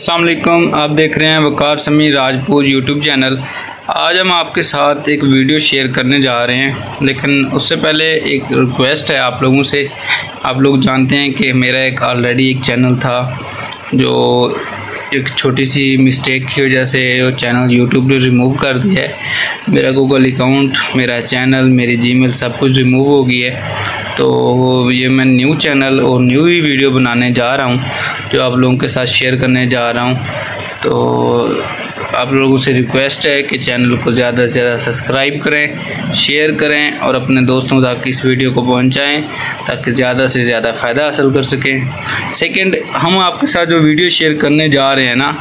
असलम आप देख रहे हैं वकार समी राजपूत यूट्यूब चैनल आज हम आपके साथ एक वीडियो शेयर करने जा रहे हैं, लेकिन उससे पहले एक रिक्वेस्ट है आप लोगों से। आप लोग जानते हैं कि मेरा एक ऑलरेडी एक चैनल था, जो एक छोटी सी मिस्टेक की वजह से वो चैनल यूट्यूब ने रिमूव कर दिया है। मेरा गूगल अकाउंट मेरा चैनल मेरी जीमेल सब कुछ रिमूव हो गई है। तो ये मैं न्यू चैनल और न्यू ही वीडियो बनाने जा रहा हूँ। जो आप लोगों के साथ शेयर करने जा रहा हूँ। तो आप लोगों से रिक्वेस्ट है कि चैनल को ज़्यादा से ज़्यादा सब्सक्राइब करें शेयर करें और अपने दोस्तों तक इस वीडियो को पहुंचाएँ ताकि ज़्यादा से ज़्यादा फ़ायदा हासिल कर सकें। सेकंड हम आपके साथ जो वीडियो शेयर करने जा रहे हैं ना,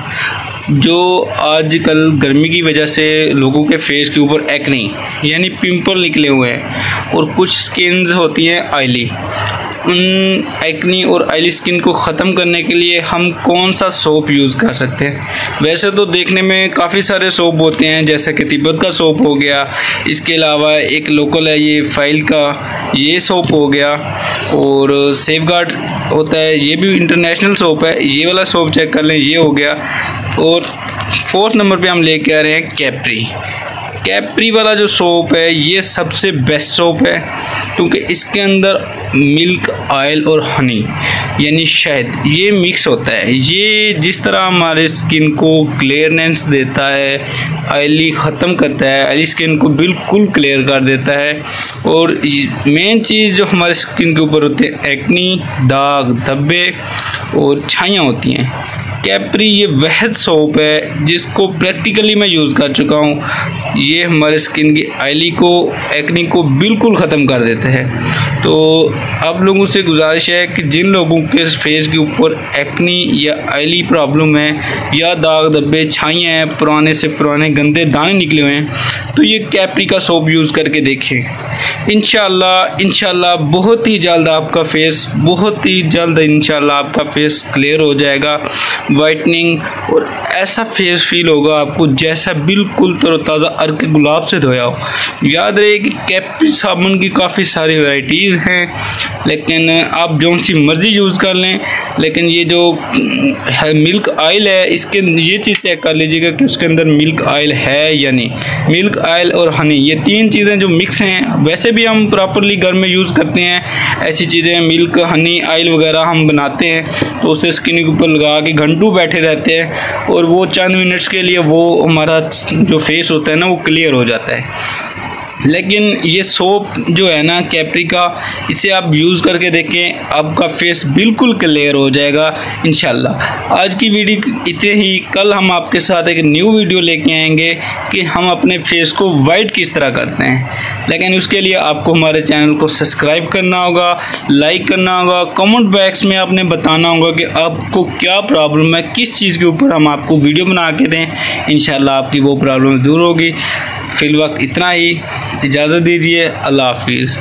जो आजकल गर्मी की वजह से लोगों के फेस के ऊपर एक्नी यानी पिंपल निकले हुए हैं और कुछ स्किन्स होती हैं आयली उन एक्नी और आयली स्किन को ख़त्म करने के लिए हम कौन सा सोप यूज़ कर सकते हैं? वैसे तो देखने में काफ़ी सारे सोप होते हैं, जैसा कि तिब्बत का सोप हो गया। इसके अलावा एक लोकल है ये फ़ाइल का, ये सोप हो गया। और सेफ़ गार्ड होता है, ये भी इंटरनेशनल सोप है। ये वाला सोप चेक कर लें, ये हो गया। और फोर्थ नंबर पे हम लेके आ रहे हैं कैप्री कैप्री वाला जो सोप है, ये सबसे बेस्ट सोप है, क्योंकि इसके अंदर मिल्क ऑयल और हनी यानी शहद, ये मिक्स होता है। ये जिस तरह हमारे स्किन को क्लियरनेस देता है ऑयली ख़त्म करता है ऑयली स्किन को बिल्कुल क्लियर कर देता है, और मेन चीज़ जो हमारे स्किन के ऊपर होते हैं एक्नी दाग, धब्बे और छाइयाँ होती हैं। कैप्री, ये वह सोप है जिसको प्रैक्टिकली मैं यूज़ कर चुका हूँ। ये हमारे स्किन की आयली को एक्नी को बिल्कुल ख़त्म कर देता है। तो आप लोगों से गुजारिश है कि जिन लोगों के फेस के ऊपर एक्नी या आयली प्रॉब्लम है, या दाग धब्बे, छाइयाँ हैं, पुराने से पुराने गंदे दाने निकले हुए हैं तो ये कैप्री का सोप यूज़ करके देखें। इन इनशाला बहुत ही जल्द आपका फेस बहुत ही जल्द इनशाला आपका फेस क्लियर हो जाएगा। वाइटनिंग और ऐसा फेस फील होगा आपको जैसा बिल्कुल तरोताज़ा अर्क गुलाब से धोया हो। याद रहे कि कैप्री साबुन की काफ़ी सारी वैरायटीज़ हैं, लेकिन आप जो सी मर्ज़ी यूज़ कर लें, लेकिन ये जो, है मिल्क ऑयल है, इसके ये चीज़ चेक कर लीजिएगा कि उसके अंदर मिल्क ऑयल है या नहीं। मिल्क ऑयल और हनी ये तीन चीज़ें जो मिक्स हैं, वैसे भी हम प्रॉपरली घर में यूज़ करते हैं। ऐसी चीज़ें मिल्क हनी ऑयल वगैरह हम बनाते हैं तो उसे स्किन के ऊपर लगा के घंटों बैठे रहते हैं, और वो चंद मिनट्स के लिए वो हमारा जो फेस होता है ना, वो क्लियर हो जाता है। लेकिन ये सोप जो है ना कैप्री का इसे आप यूज़ करके देखें, आपका फेस बिल्कुल क्लियर हो जाएगा इन आज की वीडियो इतने ही, कल हम आपके साथ एक न्यू वीडियो लेके आएँगे कि हम अपने फेस को वाइट किस तरह करते हैं। लेकिन उसके लिए आपको हमारे चैनल को सब्सक्राइब करना होगा लाइक करना होगा कमेंट बॉक्स में आपने बताना होगा कि आपको क्या प्रॉब्लम है, किस चीज़ के ऊपर हम आपको वीडियो बना के दें। इन आपकी वो प्रॉब्लम दूर होगी। फिल वक्त इतना ही इजाज़त दीजिए अल्लाह हाफिज़।